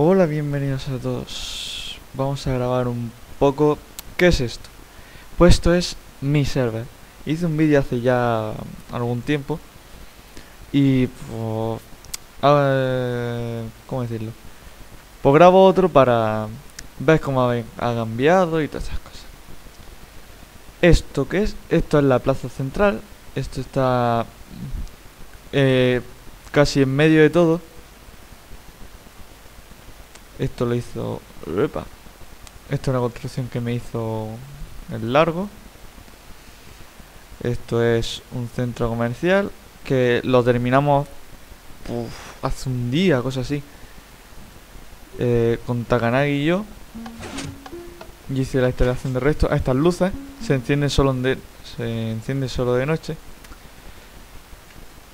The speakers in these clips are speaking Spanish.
Hola, bienvenidos a todos. Vamos a grabar un poco. ¿Qué es esto? Pues esto es mi server. Hice un vídeo hace ya algún tiempo y pues, a ¿cómo decirlo? Pues grabo otro para ver cómo ha cambiado y todas esas cosas. ¿Esto qué es? Esto es la plaza central. Esto está eh, casi en medio de todo. Esto lo hizo... Epa. Esto es una construcción que me hizo el largo. Esto es un centro comercial que lo terminamos hace un día, cosa así. Eh, con Takanagi y yo. Y hice la instalación de resto. Estas luces se encienden solo de, se enciende solo de noche.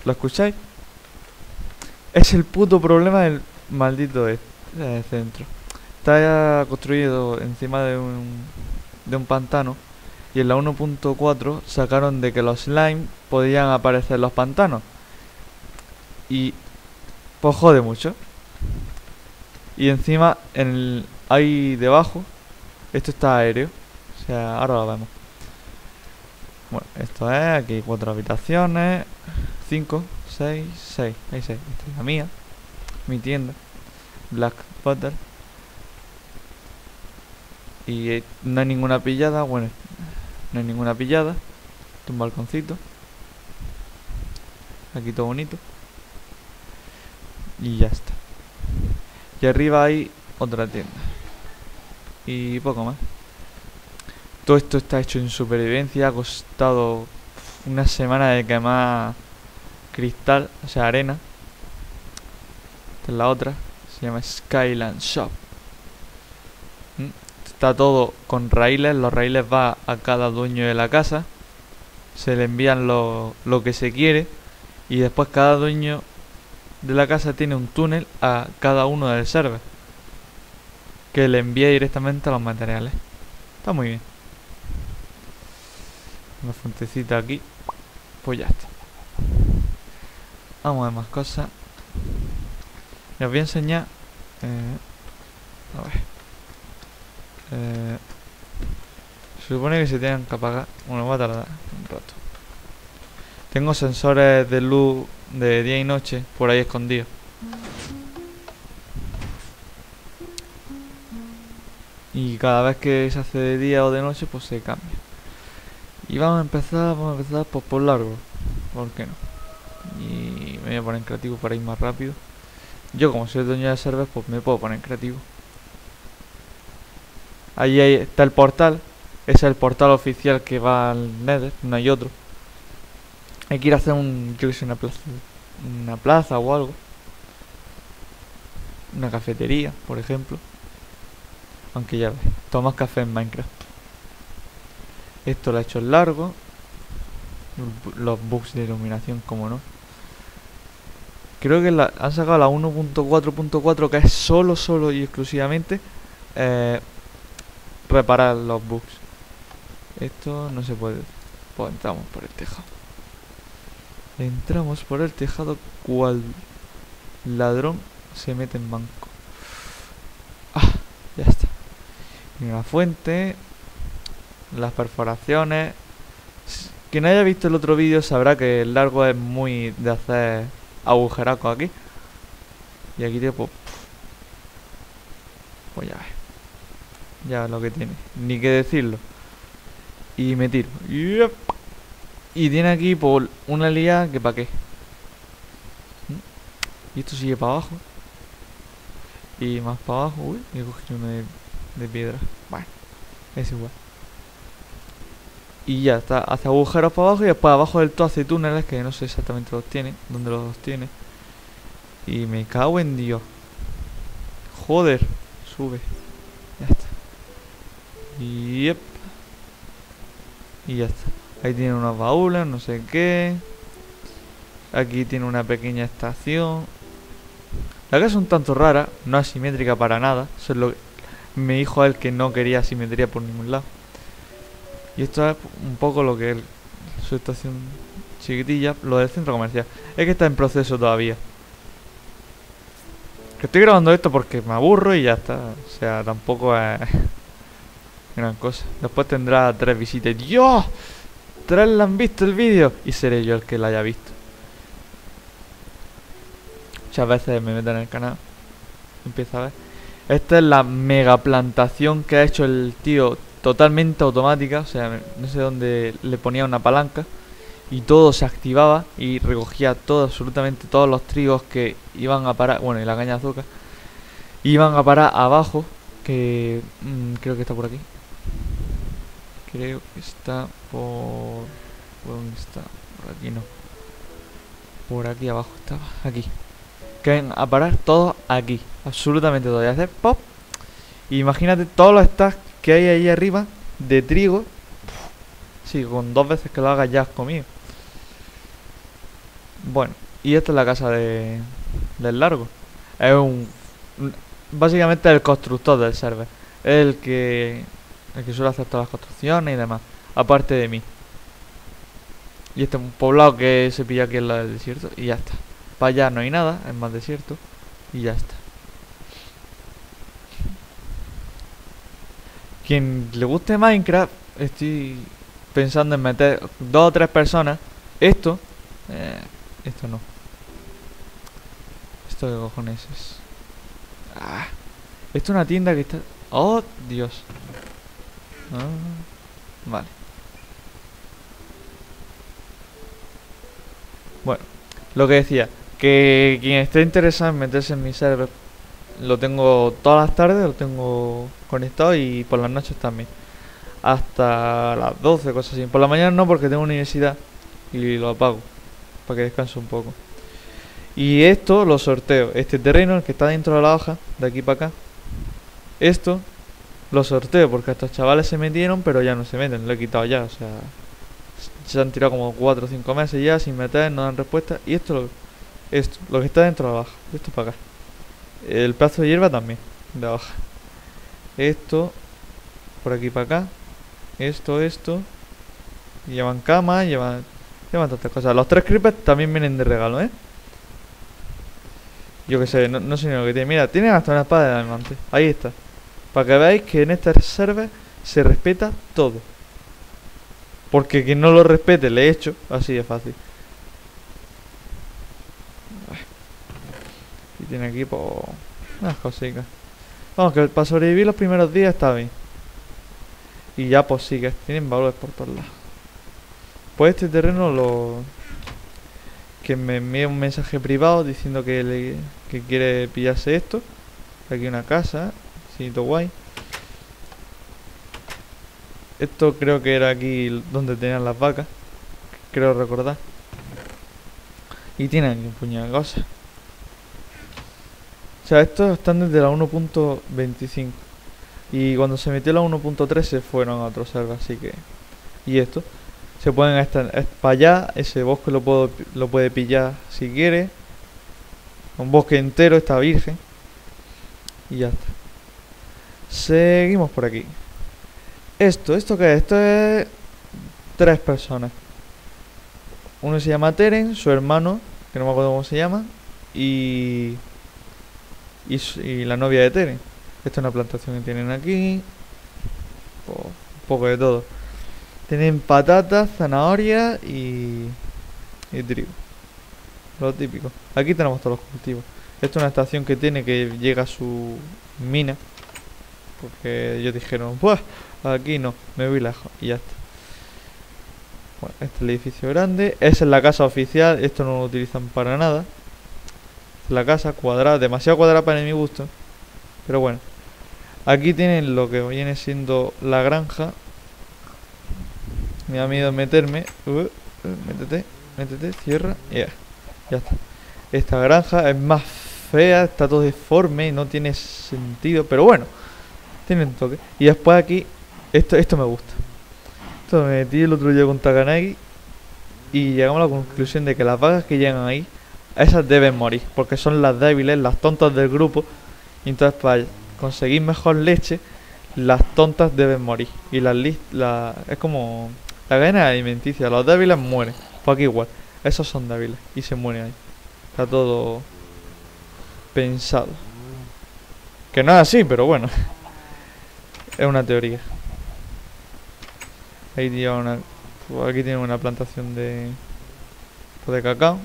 ¿Lo escucháis? Es el puto problema del maldito este, eh, centro. Está construido encima de un, de un pantano. Y en la 1.4 sacaron de que los slime podían aparecer los pantanos. Y pues jode mucho. Y encima en el, hay debajo. Esto está aéreo. O sea, ahora lo vemos. Bueno, esto es aquí cuatro habitaciones. 5, 6, 6. Hay 6. Esta es la mía. Mi tienda. Black Butter. Y eh, no hay ninguna pillada. Bueno, no hay ninguna pillada. Esto es un balconcito. Aquí todo bonito. Y ya está. Y arriba hay otra tienda. Y poco más. Todo esto está hecho en supervivencia. Ha costado una semana de quemar cristal, o sea, arena. Esta es la otra. Se llama Skyland Shop. ¿Mm? Está todo con raíles. Los raíles va a cada dueño de la casa. Se le envían lo, lo que se quiere. Y después cada dueño de la casa tiene un túnel a cada uno del server. Que le envía directamente a los materiales. Está muy bien. Una fuentecita aquí. Pues ya está. Vamos a ver más cosas. Os voy a enseñar. Eh, a ver. Eh, se supone que se tienen que apagar. Bueno, va a tardar un rato. Tengo sensores de luz de día y noche por ahí escondidos. Y cada vez que se hace de día o de noche, pues se cambia. Y vamos a empezar, vamos a empezar pues, por largo. ¿Por qué no? Y me voy a poner en creativo para ir más rápido. Yo como soy el dueño de server, pues me puedo poner creativo. Ahí está el portal. Es el portal oficial que va al Nether, no hay otro. Hay que ir a hacer un, yo que sé, una plaza, una plaza o algo. Una cafetería, por ejemplo. Aunque ya ves, tomas café en Minecraft. Esto lo ha hecho largo. Los bugs de iluminación, como no. Creo que la, han sacado la 1.4.4 que es solo, solo y exclusivamente eh, reparar los bugs. Esto no se puede. Pues entramos por el tejado. Entramos por el tejado cual ladrón se mete en banco. Ah, ya está. Y una fuente. Las perforaciones. Quien haya visto el otro vídeo sabrá que el largo es muy de hacer agujeracos aquí. Y aquí tiene pues, pues ya. Ya lo que tiene. Ni que decirlo. Y me tiro. Y tiene aquí por una lía que para qué. Y esto sigue para abajo. Y más para abajo. Uy, he cogido uno de, de piedra. Bueno, es igual. Y ya está, hace agujeros para abajo y después abajo del todo hace túneles que no sé exactamente los tiene, dónde los tiene. Y me cago en Dios. Joder, sube. Ya está. Yep. Y ya está. Ahí tiene unos baúles, no sé qué. Aquí tiene una pequeña estación. La casa es un tanto rara, no asimétrica para nada. Eso es lo que me dijo él que no quería asimetría por ningún lado. Y esto es un poco lo que es su estación chiquitilla, lo del centro comercial. Es que está en proceso todavía. Estoy grabando esto porque me aburro y ya está. O sea, tampoco es gran cosa. Después tendrá tres visitas. ¡Dios! Tres la han visto el vídeo y seré yo el que la haya visto. Muchas veces me meto en el canal. Empieza a ver. Esta es la mega plantación que ha hecho el tío totalmente automática. O sea, no sé dónde le ponía una palanca. Y todo se activaba y recogía todo, absolutamente todos los trigos que iban a parar. Bueno, y la caña de azúcar. Iban a parar abajo. Que mm, creo que está por aquí. Creo que está por... ¿Dónde está? Por aquí no. Por aquí abajo estaba. Aquí. Que ven a parar todo aquí. Absolutamente todo. Y hacer pop. Imagínate todos los stacks que hay ahí arriba de trigo. Sí, con dos veces que lo hagas ya has comido. Bueno, y esta es la casa de, del largo. Es un, Básicamente el constructor del server. El que el que suele hacer todas las construcciones y demás, aparte de mí. Y este es un poblado que se pilla aquí en la del desierto y ya está. Para allá no hay nada, es más desierto y ya está. Quien le guste Minecraft, estoy pensando en meter dos o tres personas. Esto, eh, esto no. ¿Esto qué cojones es? Ah, esto es una tienda que está... ¡Oh, Dios! Ah, vale. Bueno, lo que decía, que quien esté interesado en meterse en mi server, lo tengo todas las tardes, lo tengo conectado y por las noches también. Hasta las 12, cosas así. Por la mañana no, porque tengo universidad y lo apago para que descanse un poco. Y esto lo sorteo. Este terreno, el que está dentro de la hoja, de aquí para acá. Esto lo sorteo porque estos chavales se metieron, pero ya no se meten, lo he quitado ya, o sea, se han tirado como 4 o 5 meses ya sin meter, no dan respuesta. Y esto, lo, esto, lo que está dentro de abajo, esto para acá. El plazo de hierba también, de abajo. Esto, por aquí para acá. Esto, esto. llevan cama, llevan, llevan tantas cosas. Los tres creepers también vienen de regalo, ¿eh? Yo que sé, no, sé ni lo que tiene. Mira, tiene hasta una espada de diamante. Ahí está. Para que veáis que en este server se respeta todo. Porque quien no lo respete le he hecho. Así de fácil. Tiene aquí pues unas cositas. Vamos, que para sobrevivir los primeros días está bien. Y ya pues sí, que tienen valores por todos lados. Pues este terreno lo... Que me envía un mensaje privado diciendo que, le, que quiere pillarse esto. Aquí una casa. Sitio guay. Esto creo que era aquí donde tenían las vacas. Creo recordar. Y tienen un puñado de cosas. O sea, estos están desde la 1.25. Y cuando se metió la 1.3 se fueron a otro server, así que... Y esto. Se pueden estar para allá. Ese bosque lo, puedo, lo puede pillar si quiere. Un bosque entero está virgen. Y ya está. Seguimos por aquí. Esto, ¿esto qué es? Esto es tres personas. Uno se llama Teren, su hermano, que no me acuerdo cómo se llama, y, y, la novia de Teren. Esta es una plantación que tienen aquí. un poco de todo. Tienen patatas, zanahorias y, y trigo. Lo típico. Aquí tenemos todos los cultivos. Esta es una estación que tiene que llega a su mina. Porque ellos dijeron, pues aquí no, me voy lejos y ya está. Bueno, este es el edificio grande. Esa es la casa oficial, esto no lo utilizan para nada. La casa cuadrada, demasiado cuadrada para mi gusto. Pero bueno. Aquí tienen lo que viene siendo la granja. Me da miedo meterme. Uh, métete, métete, cierra. Ya, ya está. Esta granja es más fea, está todo deforme, no tiene sentido. Pero bueno. Tienen toque. Y después aquí, esto, esto me gusta. Esto me metí el otro día con Takanagi y llegamos a la conclusión de que las vagas que llegan ahí, esas deben morir, porque son las débiles, las tontas del grupo. Entonces para conseguir mejor leche, las tontas deben morir. Y las la, es como la cadena alimenticia, los débiles mueren. Pues aquí igual, esos son débiles y se mueren ahí. Está todo pensado. Que no es así, pero bueno. es una teoría. Ahí tiene una... pues aquí tiene una plantación de... pues de cacao.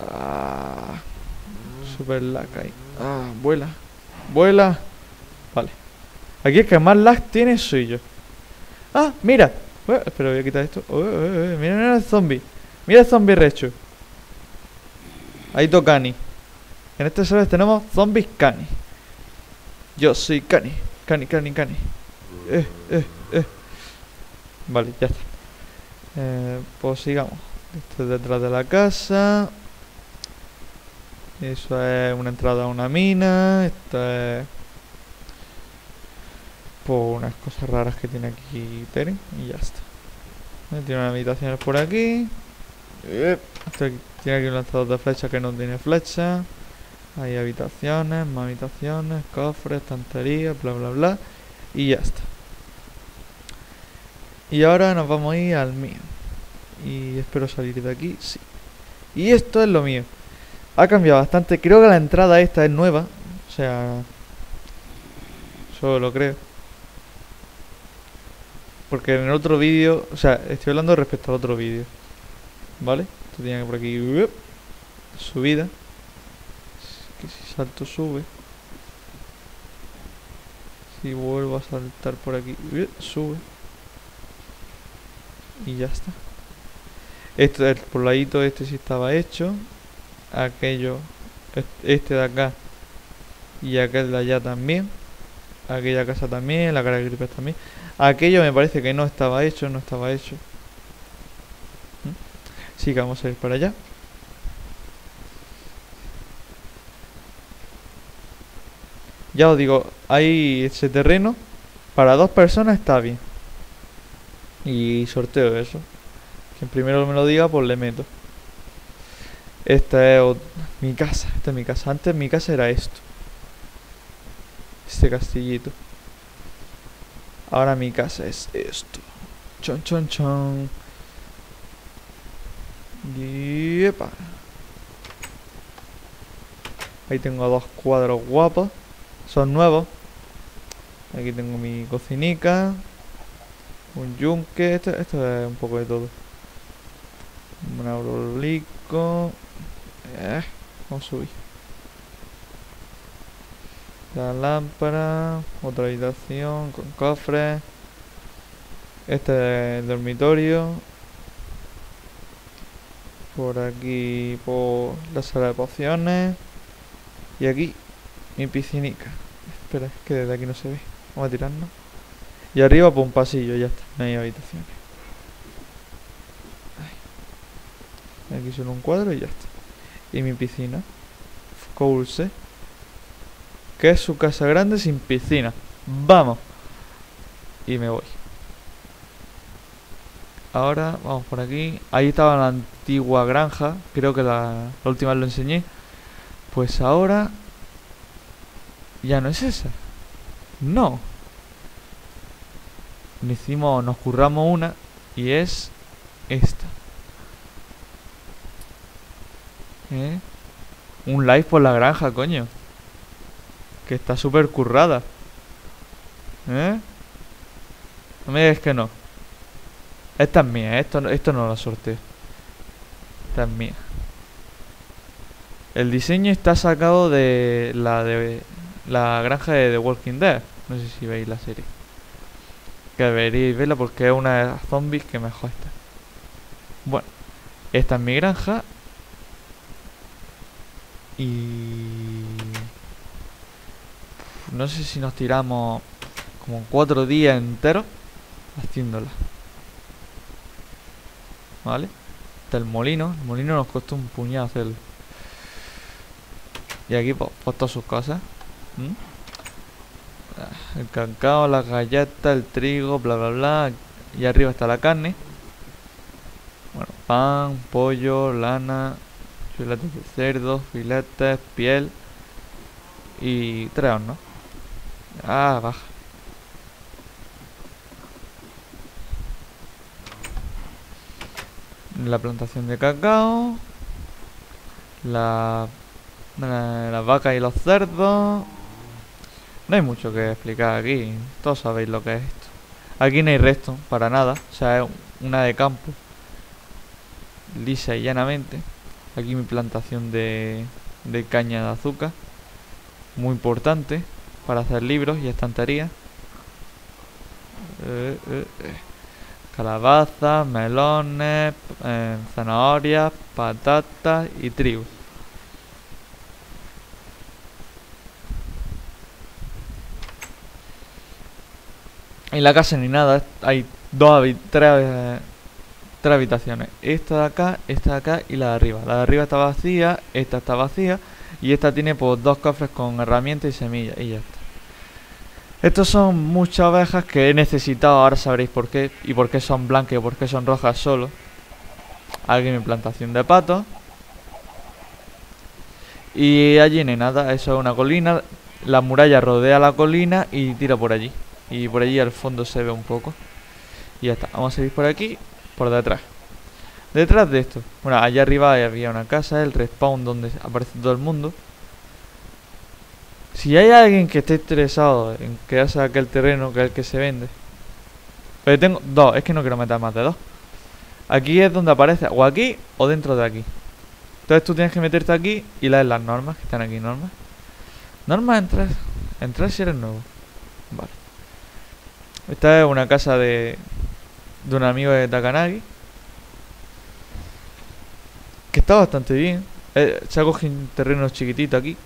Ah, super lag ahí. Ah, vuela. Vuela. Vale. Aquí es que más lag tiene soy yo. Ah, mira. Espera, voy a quitar esto. Ué, ué, ué, Mira, mira el zombie. Mira el zombie recho. Ahí Cani. En este server tenemos zombies cani. Yo soy cani. Cani, cani, cani. Eh, eh, eh. Vale, ya está. Eh, pues sigamos. Esto es detrás de la casa. Eso es una entrada a una mina. Esto es... Pues unas cosas raras que tiene aquí Tere. Y ya está. Tiene unas habitaciones por aquí. Aquí- tiene aquí un lanzador de flechas que no tiene flecha. Hay habitaciones, más habitaciones, cofres, estanterías, bla bla bla. Y ya está. Y ahora nos vamos a ir al mío. Y espero salir de aquí, sí. Y esto es lo mío. Ha cambiado bastante. Creo que la entrada esta es nueva. O sea... Solo lo creo. Porque en el otro vídeo... O sea, estoy hablando respecto al otro vídeo. ¿Vale? Esto tiene por aquí... uep, Subida. Que si salto sube. Si vuelvo a saltar por aquí... uep, Sube. Y ya está. Este, el pobladito este sí estaba hecho. Aquello... est- Este de acá. Y aquel de allá también. Aquella casa también. La cara de gripes también. Aquello me parece que no estaba hecho. No estaba hecho. ¿Mm? Sí que vamos a ir para allá. Ya os digo, hay ese terreno. Para dos personas está bien. Y sorteo eso. Quien primero me lo diga, pues le meto. Esta es mi casa. Esta es mi casa. Antes mi casa era esto. Este castillito. Ahora mi casa es esto. Chon, chon, chon. Yepa. Ahí tengo dos cuadros guapos. Son nuevos. Aquí tengo mi cocinica. Un yunque. Esto, esto es un poco de todo. Un aurolico. Eh, vamos a subir. La lámpara. Otra habitación con cofres. Este es el dormitorio. Por aquí, por la sala de pociones. Y aquí, mi piscinica. Espera, es que desde aquí no se ve. Vamos a tirarnos. Y arriba, por un pasillo, ya está. No hay habitaciones. Aquí solo un cuadro y ya está. Y mi piscina. Coulse. Que es su casa grande sin piscina. Vamos. Y me voy. Ahora vamos por aquí. Ahí estaba la antigua granja. Creo que la, última lo enseñé. Pues ahora... Ya no es esa. No. Nos hicimos, nos curramos una. Y es esta. ¿Eh? Un live por la granja, coño. Que está súper currada. ¿Eh? No me digas que no. Esta es mía, esto, no- esto no la sorteo. Esta es mía. El diseño está sacado de la de la granja de The Walking Dead. No sé si veis la serie. Que deberíais verla porque es una de las zombies que mejor está. Bueno, esta es mi granja. Y... No sé si nos tiramos como cuatro días enteros haciéndola. ¿Vale? Está el molino. El molino nos costó un puñado hacerlo. Y aquí pues, todas sus cosas. ¿m? Ah, El cacao, las galletas, el trigo, bla bla bla. Y arriba está la carne. Bueno, pan, pollo, lana, filetes de cerdo, filetes, piel. Y tres hornos. Ah, baja. La plantación de cacao. La Eh, las vacas y los cerdos. No hay mucho que explicar aquí. Todos sabéis lo que es esto. Aquí no hay resto, para nada. O sea, es una de campo. Lisa y llanamente. Aquí mi plantación de, caña de azúcar. Muy importante para hacer libros y estanterías. Eh, eh, eh. Calabazas, melones, zanahorias, patatas y trigo. En la casa ni nada, hay dos tres, habitaciones. Esta de acá, esta de acá y la de arriba. La de arriba está vacía, esta está vacía y esta tiene pues dos cofres con herramientas y semillas y ya está. Estos son muchas ovejas que he necesitado, ahora sabréis por qué y por qué son blancas y por qué son rojas solo. Aquí mi plantación de patos. Y allí no hay nada, eso es una colina. La muralla rodea la colina y tira por allí. Y por allí al fondo se ve un poco. Y ya está. Vamos a seguir por aquí, por detrás. Detrás de esto. Bueno, allá arriba había una casa, el respawn donde aparece todo el mundo. Si hay alguien que esté interesado en quedarse aquel terreno que es el que se vende. Pero tengo dos, es que no quiero meter más de dos. Aquí es donde aparece, o aquí o dentro de aquí. Entonces tú tienes que meterte aquí y leer las normas, que están aquí normas. Normas entrar, entrar si eres nuevo. Vale. Esta es una casa de, de un amigo de Takanagi. Que está bastante bien. Eh, se ha cogido un terreno chiquitito aquí.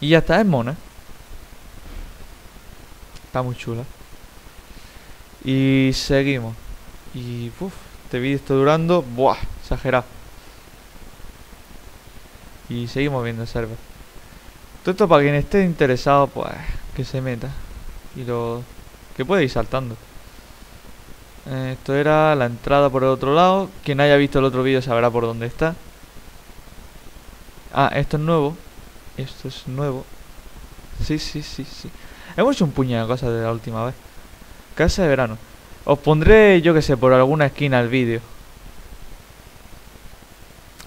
Y ya está, es mona. Está muy chula. Y seguimos. Y uff, este vídeo está durando. Buah, exagerado. Y seguimos viendo el server. Todo esto para quien esté interesado, pues que se meta. Y lo... Que puede ir saltando. Esto era la entrada por el otro lado. Quien haya visto el otro vídeo sabrá por dónde está. Ah, esto es nuevo. Esto es nuevo. Sí, sí, sí, sí. Hemos hecho un puñado de cosas de la última vez. Casa de verano. Os pondré, yo que sé, por alguna esquina el vídeo.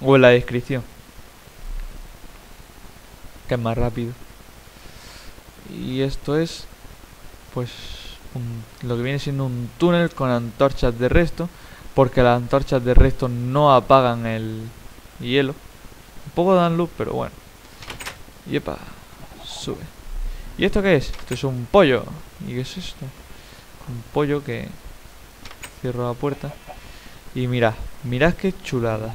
O en la descripción. Que es más rápido. Y esto es pues lo que viene siendo un túnel con antorchas de resto, porque las antorchas de resto no apagan el hielo. Un poco dan luz, pero bueno. Y epa, sube. ¿Y esto qué es? Esto es un pollo. ¿Y qué es esto? Un pollo que cierro la puerta. Y mirad, mirad qué chulada.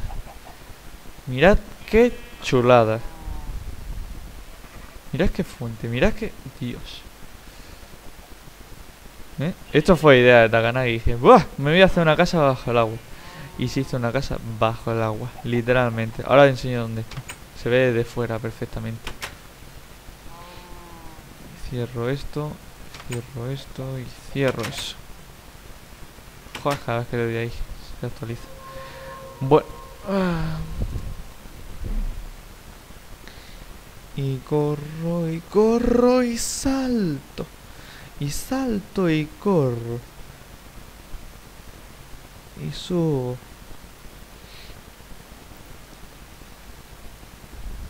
Mirad qué chulada. Mirad qué fuente, mirad qué... Dios. ¿Eh? Esto fue idea de Takana y dije, ¡buah! Me voy a hacer una casa bajo el agua. Y se hizo una casa bajo el agua, literalmente. Ahora os enseño dónde está. Se ve de fuera perfectamente. Cierro esto, cierro esto y cierro eso. Joder, cada vez que le doy ahí se actualiza. Bueno. Y corro y corro y salto. Y salto y corro. Y subo.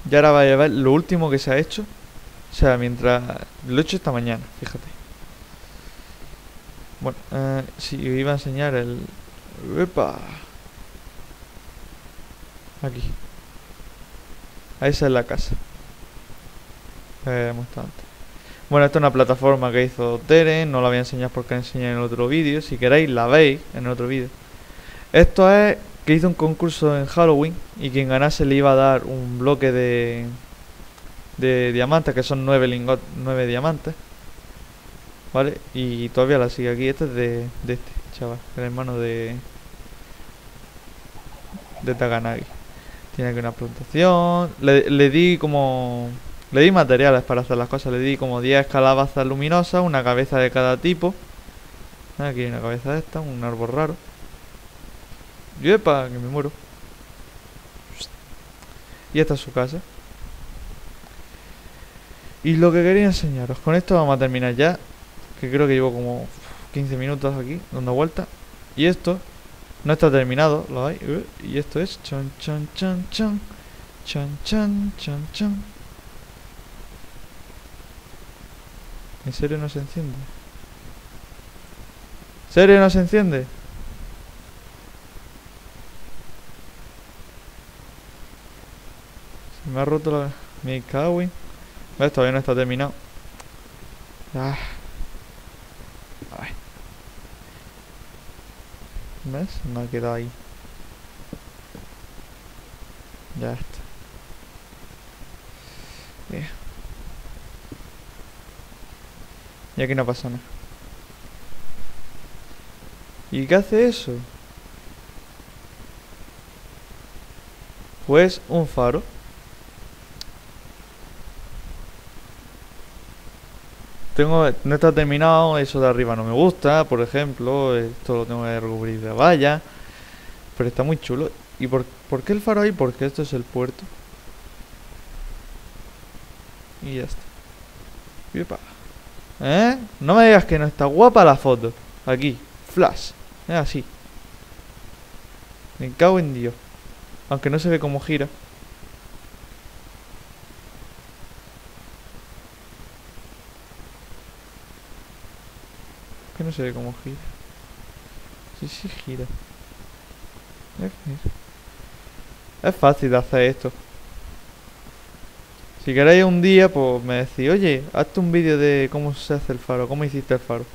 Y ahora va a llevar lo último que se ha hecho. O sea, mientras... Lo he hecho esta mañana, fíjate. Bueno, eh, sí, iba a enseñar el... ¡Epa! Aquí. Esa es la casa. Eh, antes. Bueno, esta es una plataforma que hizo Tere, no la voy a enseñar porque la enseñé en el otro vídeo, si queréis la veis en el otro vídeo. Esto es que hizo un concurso en Halloween y quien ganase le iba a dar un bloque de, de diamantes, que son nueve lingotes, nueve diamantes. ¿Vale? Y todavía la sigue aquí, este es de, de este chaval, el hermano de... De Taganagi. Tiene aquí una plantación, le di como le di materiales para hacer las cosas. Le di como 10 calabazas luminosas, una cabeza de cada tipo. Aquí hay una cabeza de esta, un árbol raro. Y epa, que me muero. Y esta es su casa. Y lo que quería enseñaros, con esto vamos a terminar ya. Que creo que llevo como 15 minutos aquí, dando vuelta. Y esto no está terminado, lo hay. Y esto es chon chon chon chon. Chan, chan, chan, chan. ¿En serio no se enciende? ¿En serio no se enciende? Se me ha roto la... Mi Kawi. ¿Ves? Todavía no está terminado. Ah. Ay. ¿Ves? Me ha quedado ahí. Ya está. Bien. Y aquí no pasa nada. ¿Y qué hace eso? Pues un faro. Tengo, no está terminado, eso de arriba no me gusta, por ejemplo, esto lo tengo que recubrir de valla, pero está muy chulo. ¿Y por, por qué el faro ahí? Porque esto es el puerto. Y ya está. Yepa. ¿Eh? No me digas que no está guapa la foto. Aquí, flash. Es así. Me cago en Dios. Aunque no se ve como gira. Que no se ve como gira. Sí, sí gira. Es fácil de hacer esto. Si queréis un día, pues me decís, oye, hazte un vídeo de cómo se hace el faro, cómo hiciste el faro.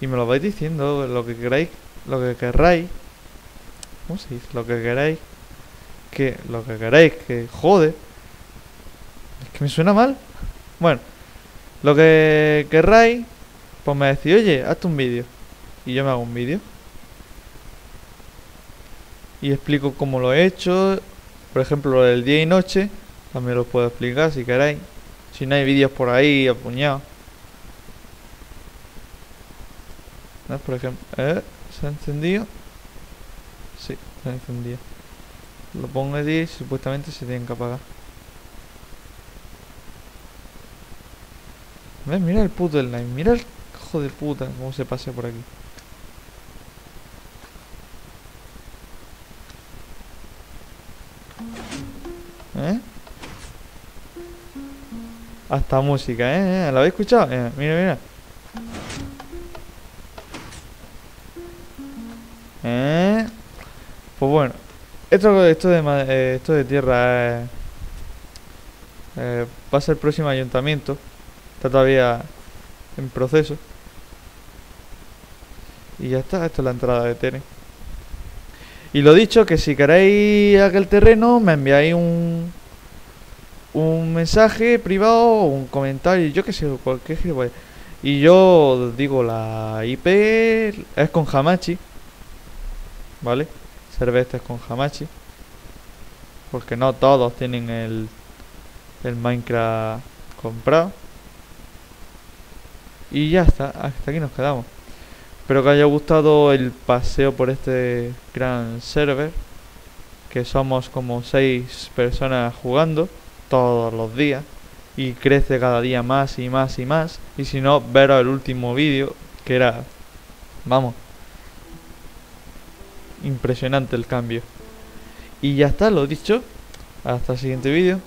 Y me lo vais diciendo, lo que queráis, lo que querráis. ¿Cómo se dice? Lo que queráis. Que, lo que queráis, que jode. Es que me suena mal. Bueno, lo que querráis, pues me decís, oye, hazte un vídeo. Y yo me hago un vídeo. Y explico cómo lo he hecho. Por ejemplo, lo del día y noche. También lo puedo explicar si queréis. Si no hay vídeos por ahí apuñados. ¿Ves? Por ejemplo. ¿Se ha encendido? Sí, se ha encendido. Lo pongo 10 y supuestamente se tienen que apagar. ¿Ves? Mira el puto del line. Mira el hijo de puta cómo se pasea por aquí. Hasta música, ¿eh? ¿La habéis escuchado? Eh, mira, mira. ¿Eh? Pues bueno. Esto, esto, de, eh, esto de tierra eh, eh, va a ser el próximo ayuntamiento. Está todavía en proceso. Y ya está, esto es la entrada de Tere. Y lo dicho, que si queréis aquel terreno, me enviáis un, un mensaje privado un comentario, yo que sé, cualquier. Y yo digo, la IP es con Hamachi, ¿vale? Cerveza es con Hamachi. Porque no todos tienen el, el Minecraft comprado. Y ya está, hasta aquí nos quedamos. Espero que haya gustado el paseo por este gran server. Que somos como 6 personas jugando todos los días. Y crece cada día más y más y más. Y si no, veros el último vídeo, que era, vamos, impresionante el cambio. Y ya está, lo dicho. Hasta el siguiente vídeo.